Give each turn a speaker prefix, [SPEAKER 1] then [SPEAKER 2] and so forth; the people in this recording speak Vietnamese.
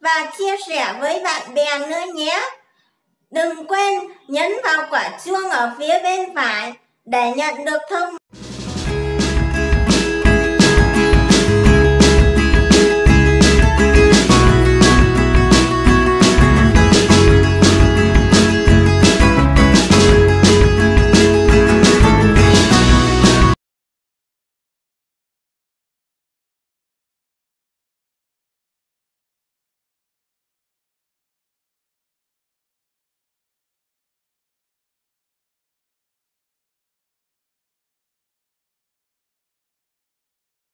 [SPEAKER 1] và chia sẻ với bạn bè nữa nhé. Đừng quên nhấn vào quả chuông ở phía bên phải để nhận được thông